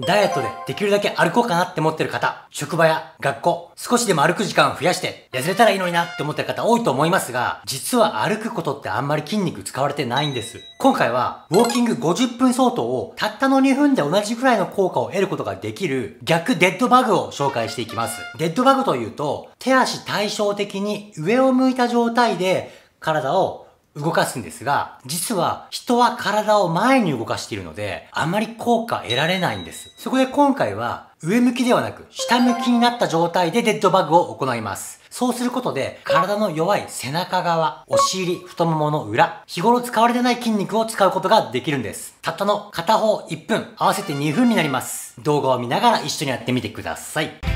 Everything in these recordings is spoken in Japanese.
ダイエットでできるだけ歩こうかなって思ってる方、職場や学校、少しでも歩く時間を増やして痩せたらいいのになって思ってる方多いと思いますが、実は歩くことってあんまり筋肉使われてないんです。今回は、ウォーキング50分相当をたったの2分で同じくらいの効果を得ることができる逆デッドバグを紹介していきます。デッドバグというと、手足対照的に上を向いた状態で体を動かすんですが、実は人は体を前に動かしているので、あまり効果得られないんです。そこで今回は、上向きではなく、下向きになった状態でデッドバッグを行います。そうすることで、体の弱い背中側、お尻、太ももの裏、日頃使われてない筋肉を使うことができるんです。たったの片方1分、合わせて2分になります。動画を見ながら一緒にやってみてください。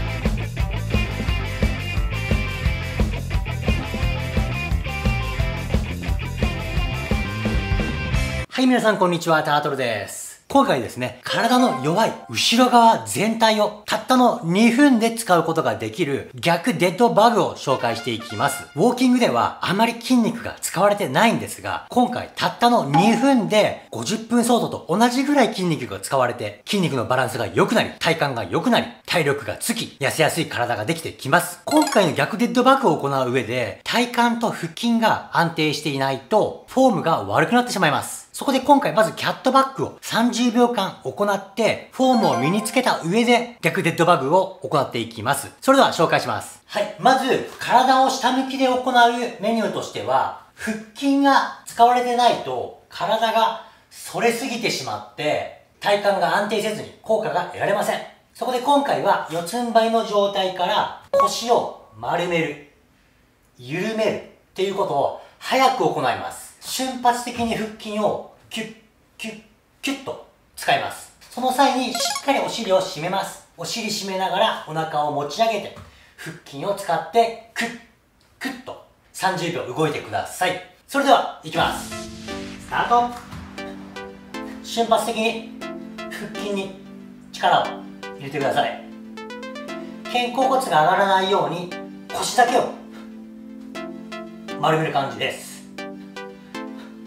はい、皆さんこんにちは、タートルです。今回ですね、体の弱い後ろ側全体をたったの2分で使うことができる逆デッドバグを紹介していきます。ウォーキングではあまり筋肉が使われてないんですが、今回たったの2分で50分相当と同じぐらい筋肉が使われて、筋肉のバランスが良くなり、体幹が良くなり、体力がつき、痩せやすい体ができてきます。今回の逆デッドバグを行う上で、体幹と腹筋が安定していないと、フォームが悪くなってしまいます。そこで今回まずキャットバックを30秒間行って、フォームを身につけた上で逆デッドバグを行っていきます。それでは紹介します。はい。まず、体を下向きで行うメニューとしては、腹筋が使われてないと、体が反れすぎてしまって、体幹が安定せずに効果が得られません。そこで今回は四つん這いの状態から腰を丸める、緩めるっていうことを早く行います。瞬発的に腹筋をキュッ、キュッ、キュッと使います。その際にしっかりお尻を締めます。お尻締めながらお腹を持ち上げて、腹筋を使ってクッ、クッと30秒動いてください。それでは、いきます。スタート瞬発的に腹筋に力を入れてください。肩甲骨が上がらないように腰だけを丸める感じです。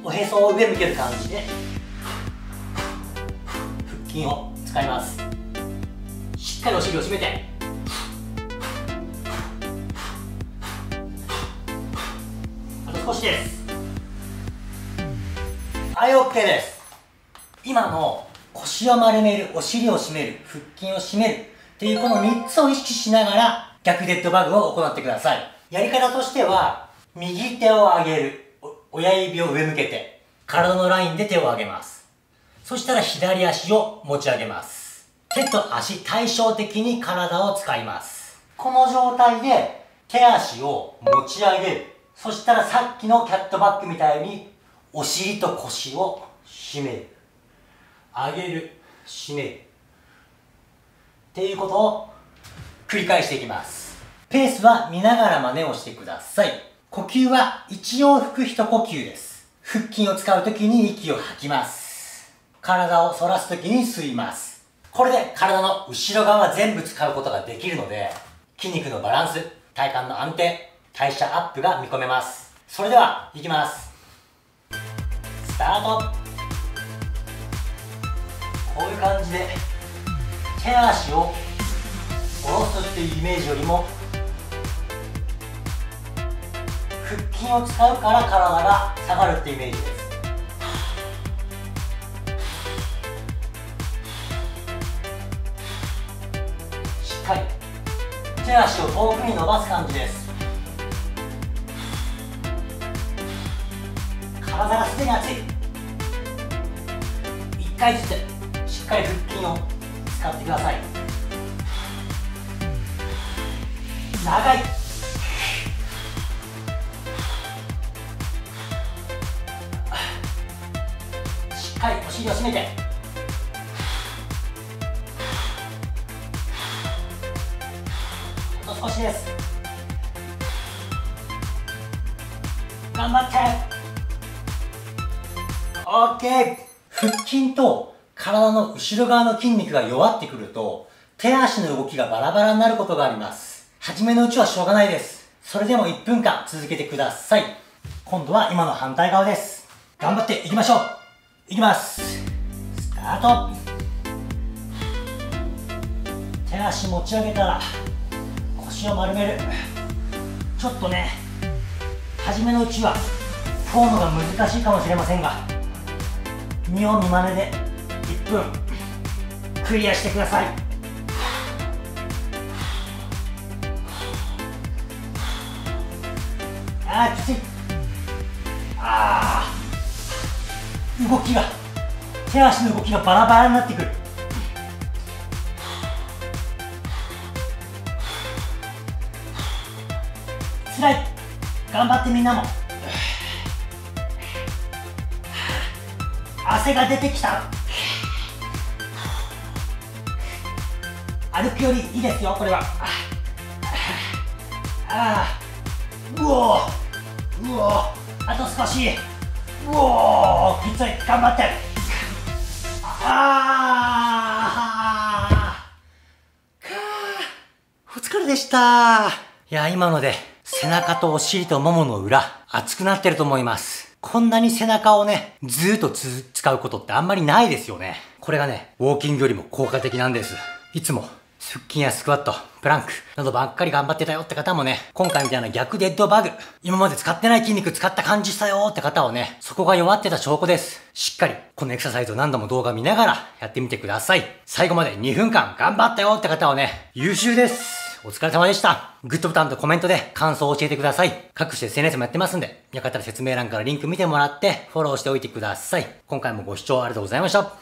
おへそを上向ける感じで腹筋を使います。しっかりお尻を締めて。あと少しです。はい OK です。今の腰を丸めるお尻を締める腹筋を締めるっていうこの3つを意識しながら逆デッドバグを行ってください。やり方としては右手を上げる。親指を上向けて、体のラインで手を上げます。そしたら左足を持ち上げます。手と足対照的に体を使います。この状態で手足を持ち上げる。そしたらさっきのキャットバックみたいにお尻と腰を締める。上げる、締める。っていうことを繰り返していきます。ペースは見ながら真似をしてください。呼吸は一往復一呼吸です。腹筋を使うときに息を吐きます。体を反らすときに吸います。これで体の後ろ側全部使うことができるので、筋肉のバランス、体幹の安定、代謝アップが見込めます。それでは、いきます。スタートこういう感じで、手足を下ろすっていうイメージよりも腹筋を使うから体が下がるってイメージです。しっかり。手足を遠くに伸ばす感じです。体がすでに熱い。1回ずつしっかり腹筋を使ってください。長い。尻を締めて。あと少しです。頑張って。OK 腹筋と体の後ろ側の筋肉が弱ってくると手足の動きがバラバラになることがあります。初めのうちはしょうがないです。それでも1分間続けてください。今度は今の反対側です。頑張っていきましょう。いきます。タート手足持ち上げたら腰を丸める。ちょっとね初めのうちはフォームが難しいかもしれませんが見よう見まねで1分クリアしてください。あーきつい。あー。動きが。手足の動きがバラバラになってくる。つらい。頑張ってみんなも。汗が出てきた。歩くよりいいですよこれは。ああうおうおあと少し。うおきつい頑張って。ああかお疲れでした。いや今ので背中とお尻とももの裏熱くなってると思います。こんなに背中をね、ずーっと使うことってあんまりないですよね。これがね、ウォーキングよりも効果的なんです。いつも。腹筋やスクワット、プランクなどばっかり頑張ってたよって方もね、今回みたいな逆デッドバグ、今まで使ってない筋肉使った感じしたよって方はね、そこが弱ってた証拠です。しっかり、このエクササイズを何度も動画見ながらやってみてください。最後まで2分間頑張ったよって方はね、優秀です。お疲れ様でした。グッドボタンとコメントで感想を教えてください。各種 SNS もやってますんで、よかったら説明欄からリンク見てもらってフォローしておいてください。今回もご視聴ありがとうございました。